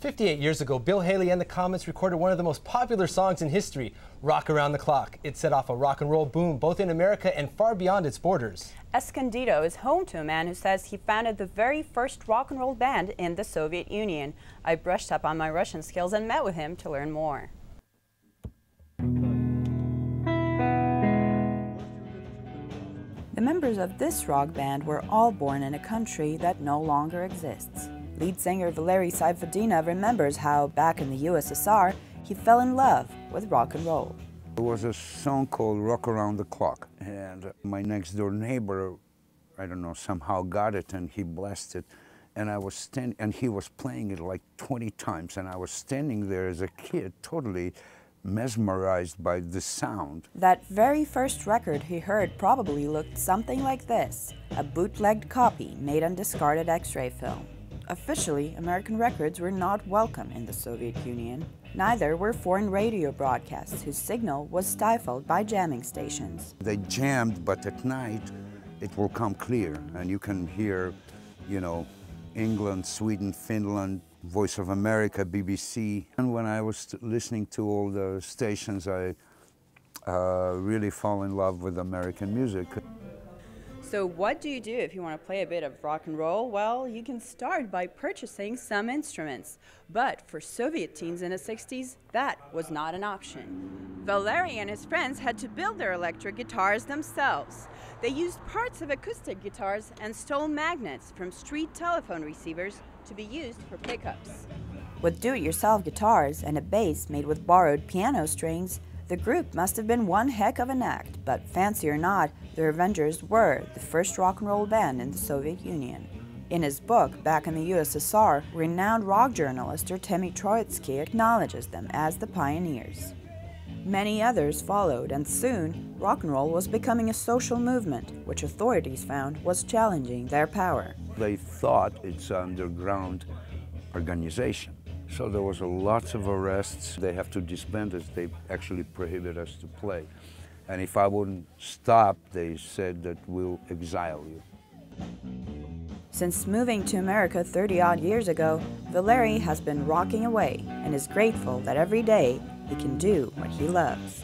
58 years ago, Bill Haley and the Comets recorded one of the most popular songs in history, Rock Around the Clock. It set off a rock and roll boom both in America and far beyond its borders. Escondido is home to a man who says he founded the very first rock and roll band in the Soviet Union. I brushed up on my Russian skills and met with him to learn more. The members of this rock band were all born in a country that no longer exists. Lead singer Valery Saifutdinov remembers how, back in the USSR, he fell in love with rock and roll. There was a song called Rock Around the Clock, and my next door neighbor, I don't know, somehow got it and he blessed it. And I was standing, and he was playing it like 20 times, and I was standing there as a kid, totally mesmerized by the sound. That very first record he heard probably looked something like this a bootlegged copy made on discarded x ray film. Officially, American records were not welcome in the Soviet Union. Neither were foreign radio broadcasts whose signal was stifled by jamming stations. They jammed, but at night it will come clear and you can hear, you know, England, Sweden, Finland, Voice of America, BBC. And when I was listening to all the stations, I uh, really fall in love with American music. So what do you do if you want to play a bit of rock and roll? Well, you can start by purchasing some instruments. But for Soviet teens in the 60s, that was not an option. Valery and his friends had to build their electric guitars themselves. They used parts of acoustic guitars and stole magnets from street telephone receivers to be used for pickups. With do-it-yourself guitars and a bass made with borrowed piano strings, the group must have been one heck of an act, but fancy or not, the Avengers were the first rock and roll band in the Soviet Union. In his book, Back in the USSR, renowned rock journalist Artemy Troitsky acknowledges them as the pioneers. Many others followed, and soon, rock and roll was becoming a social movement, which authorities found was challenging their power. They thought it's underground organization. So there was lots of arrests. They have to disband us. They actually prohibit us to play. And if I wouldn't stop, they said that we'll exile you. Since moving to America 30 odd years ago, Valery has been rocking away and is grateful that every day he can do what he loves.